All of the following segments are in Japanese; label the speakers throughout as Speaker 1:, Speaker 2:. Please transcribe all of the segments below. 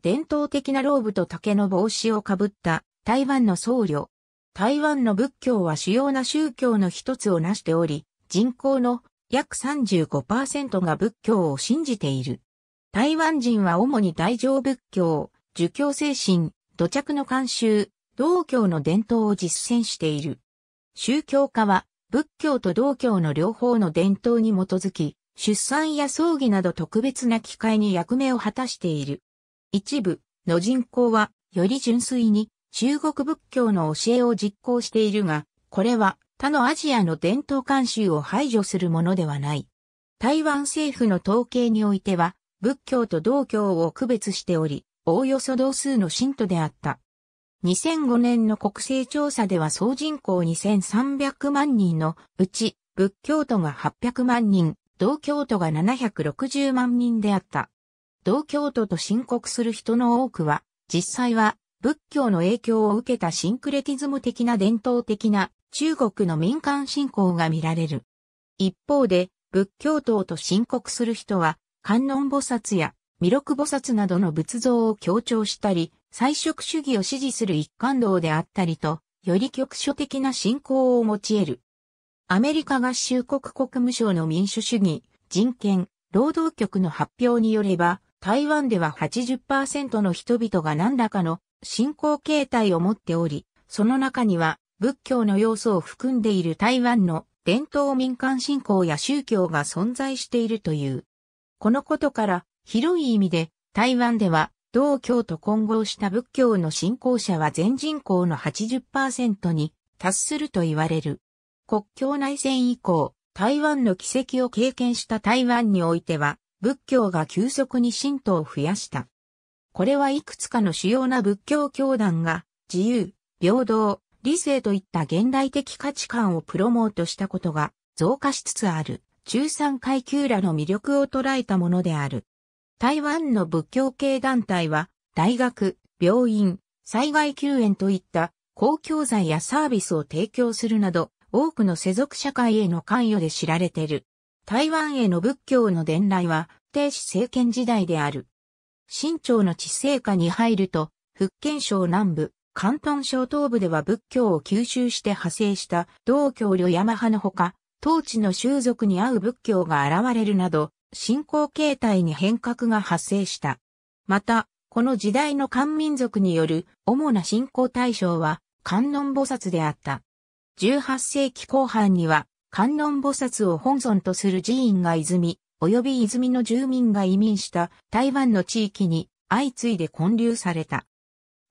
Speaker 1: 伝統的なローブと竹の帽子をかぶった台湾の僧侶。台湾の仏教は主要な宗教の一つを成しており、人口の約35%が仏教を信じている。台湾人は主に大乗仏教、儒教精神、土着の慣習、道教の伝統を実践している。宗教家は仏教と道教の両方の伝統に基づき、出産や葬儀など特別な機会に役目を果たしている。一部の人口はより純粋に中国仏教の教えを実行しているが、これは他のアジアの伝統慣習を排除するものではない。台湾政府の統計においては、仏教と道教を区別しており、おおよそ同数の信徒であった。2005年の国勢調査では総人口2300万人のうち、仏教徒が800万人、道教徒が760万人であった。道教徒と申告する人の多くは、実際は仏教の影響を受けたシンクレティズム的な伝統的な中国の民間信仰が見られる。一方で、仏教徒と申告する人は、観音菩薩や弥勒菩薩などの仏像を強調したり、菜食主義を支持する一貫道であったりと、より局所的な信仰を持ち得る。アメリカ合衆国国務省の民主主義、人権、労働局の発表によれば、台湾では80%の人々が何らかの信仰形態を持っており、その中には仏教の要素を含んでいる台湾の伝統民間信仰や宗教が存在しているという。このことから広い意味で台湾では同教と混合した仏教の信仰者は全人口の80%に達すると言われる。国境内戦以降、台湾の奇跡を経験した台湾においては、仏教が急速に信徒を増やした。これはいくつかの主要な仏教教団が自由、平等、理性といった現代的価値観をプロモートしたことが増加しつつある中産階級らの魅力を捉えたものである。台湾の仏教系団体は、大学、病院、災害救援といった公共財やサービスを提供するなど、多くの世俗社会への関与で知られている。台湾への仏教の伝来は、帝史政権時代である。清朝の地政下に入ると、福建省南部、広東省東部では仏教を吸収して派生した道教旅山派のほか、統治の習俗に合う仏教が現れるなど、信仰形態に変革が発生した。また、この時代の漢民族による主な信仰対象は観音菩薩であった。18世紀後半には観音菩薩を本尊とする寺院が泉、及び泉の住民が移民した台湾の地域に相次いで建立された。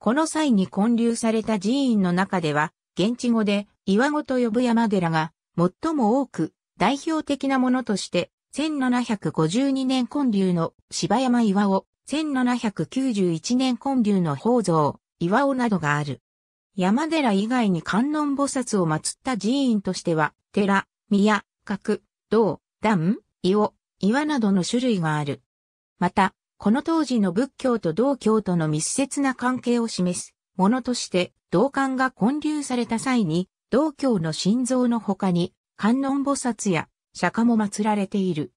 Speaker 1: この際に建立された寺院の中では、現地語で岩子と呼ぶ山寺が最も多く代表的なものとして1752年建立の芝山岩尾、1791年建立の宝蔵、岩尾などがある。山寺以外に観音菩薩を祀った寺院としては、寺、宮、閣、道、壇、岩、岩などの種類がある。また、この当時の仏教と道教との密接な関係を示すものとして、道館が建立された際に、道教の心臓の他に、観音菩薩や釈迦も祀られている。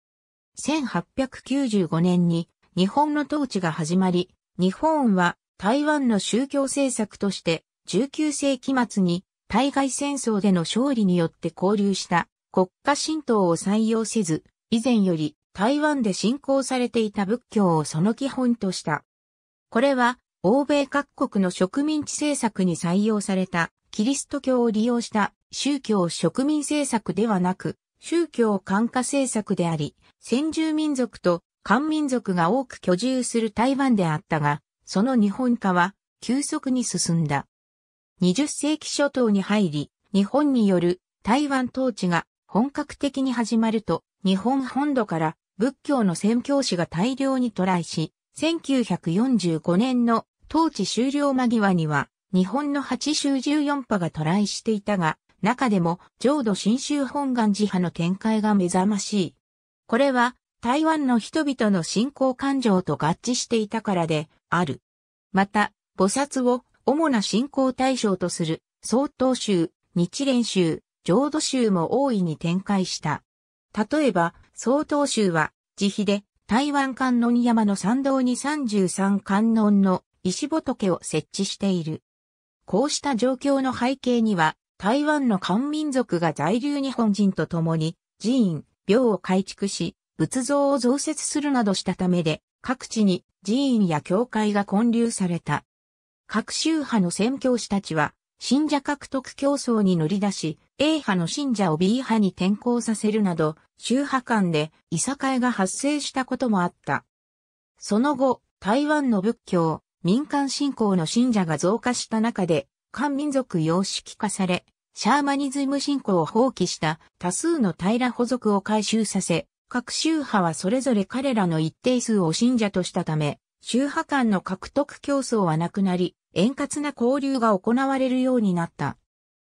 Speaker 1: 1895年に日本の統治が始まり、日本は台湾の宗教政策として19世紀末に対外戦争での勝利によって交流した国家神道を採用せず、以前より台湾で信仰されていた仏教をその基本とした。これは欧米各国の植民地政策に採用されたキリスト教を利用した宗教植民政策ではなく、宗教感化政策であり、先住民族と漢民族が多く居住する台湾であったが、その日本化は急速に進んだ。20世紀初頭に入り、日本による台湾統治が本格的に始まると、日本本土から仏教の宣教師が大量に渡来し、1945年の統治終了間際には、日本の八州14派が渡来していたが、中でも浄土真宗本願寺派の展開が目覚ましい。これは台湾の人々の信仰感情と合致していたからである。また、菩薩を主な信仰対象とする曹洞宗、日蓮宗、浄土宗も大いに展開した。例えば、曹洞宗は自費で台湾観音山の参道に33観音の石仏を設置している。こうした状況の背景には、台湾の漢民族が在留日本人と共に寺院、廟を改築し、仏像を増設するなどしたためで、各地に寺院や教会が建立された。各宗派の宣教師たちは、信者獲得競争に乗り出し、A 派の信者を B 派に転校させるなど、宗派間でいさかいが発生したこともあった。その後、台湾の仏教、民間信仰の信者が増加した中で、漢民族様式化され、シャーマニズム信仰を放棄した多数の平保族を回収させ、各宗派はそれぞれ彼らの一定数を信者としたため、宗派間の獲得競争はなくなり、円滑な交流が行われるようになった。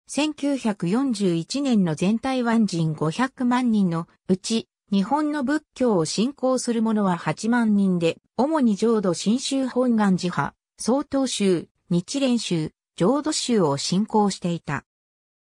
Speaker 1: 1941年の全体湾人500万人のうち、日本の仏教を信仰する者は8万人で、主に浄土真宗本願寺派、総統宗、日蓮宗、浄土宗を信仰していた。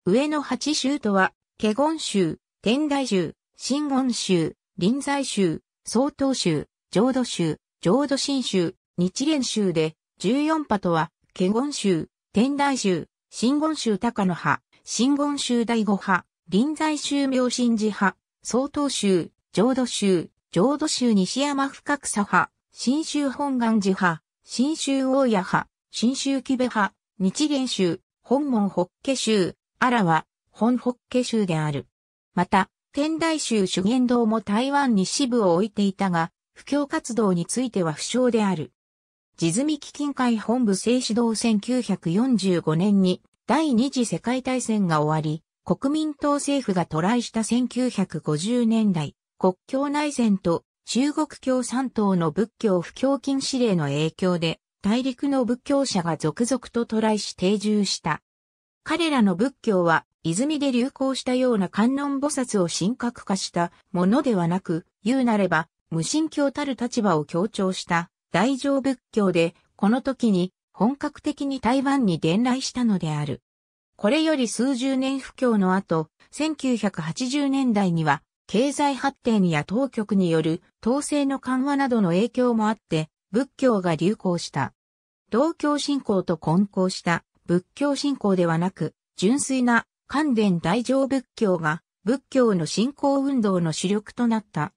Speaker 1: 上の八宗とは、華厳宗、天台宗、真言宗、臨済宗、総統宗、浄土宗、浄土真宗、日蓮宗で、14派とは、華厳宗、天台宗、真言宗高野派、真言宗第五派、臨済宗明神寺派、総統宗、浄土宗、浄土宗西山深草派、新宗本願寺派、新宗大谷派、新宗木部派、日蓮宗、本門法華宗、あらは、本法華宗である。また、天台宗修験道も台湾に支部を置いていたが、布教活動については不詳である。地住基金会本部静止道1945年に第二次世界大戦が終わり、国民党政府が渡来した1950年代、国境内戦と中国共産党の仏教不教禁止令の影響で、大陸の仏教者が続々と渡来し定住した。彼らの仏教は、泉で流行したような観音菩薩を神格化したものではなく、言うなれば、無神教たる立場を強調した大乗仏教で、この時に本格的に台湾に伝来したのである。これより数十年不況の後、1980年代には、経済発展や当局による統制の緩和などの影響もあって、仏教が流行した。道教信仰と混交した仏教信仰ではなく、純粋な関伝大乗仏教が仏教の信仰運動の主力となった。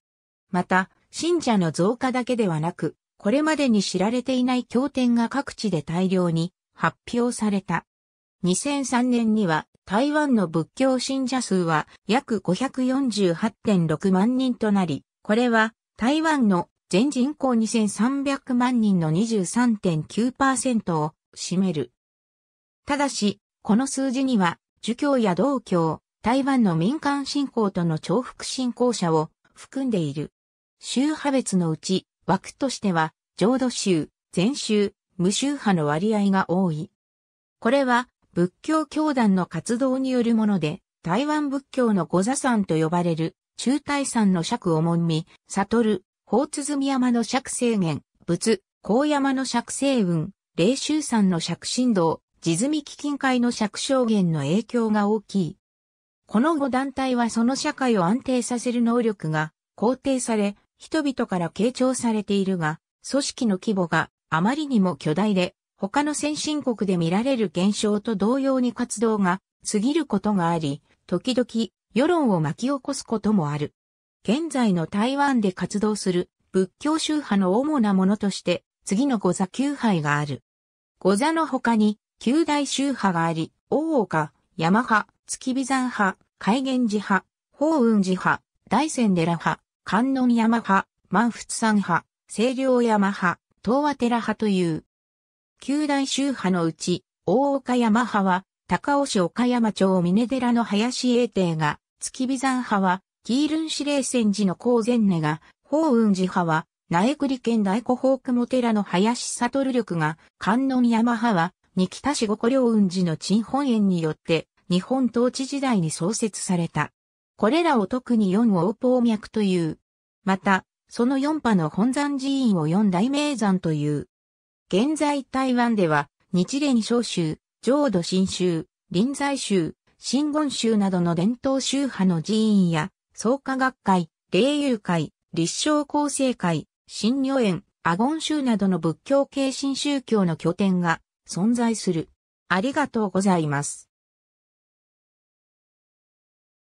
Speaker 1: また、信者の増加だけではなく、これまでに知られていない経典が各地で大量に発表された。2003年には台湾の仏教信者数は約548.6万人となり、これは台湾の全人口2300万人の23.9%を占める。ただし、この数字には、儒教や道教、台湾の民間信仰との重複信仰者を含んでいる。宗派別のうち、枠としては、浄土宗、禅宗、無宗派の割合が多い。これは、仏教教団の活動によるもので、台湾仏教の五座山と呼ばれる、中大山の釈を門見、悟る、法鼓山の釈制限、仏、高山の釈聖雲、霊州山の釈神道、地住基金会の釈証言の影響が大きい。この五団体はその社会を安定させる能力が肯定され、人々から傾聴されているが、組織の規模があまりにも巨大で、他の先進国で見られる現象と同様に活動が過ぎることがあり、時々世論を巻き起こすこともある。現在の台湾で活動する仏教宗派の主なものとして次の五座九杯がある。五座の他に九大宗派があり、大岡、山派、月美山派、海源寺派、法雲寺派、大仙寺派、観音山派、万仏山派、清涼山派、東和寺派という。九大宗派のうち、大岡山派は、高尾市岡山町峰寺の林英帝が、月美山派は、キールン司令戦寺の高前根が、法雲寺派は、苗栗県大古法雲寺の林悟力が、観音山派は、二北市五古領雲寺の陳本園によって、日本統治時代に創設された。これらを特に四王法脈という。また、その四派の本山寺院を四大名山という。現在台湾では、日蓮小宗、浄土真宗、臨済宗、真言宗などの伝統宗派の寺院や、創価学会、霊友会、立正厚生会、新女園、アゴン宗などの仏教系新宗教の拠点が存在する。ありがとうございます。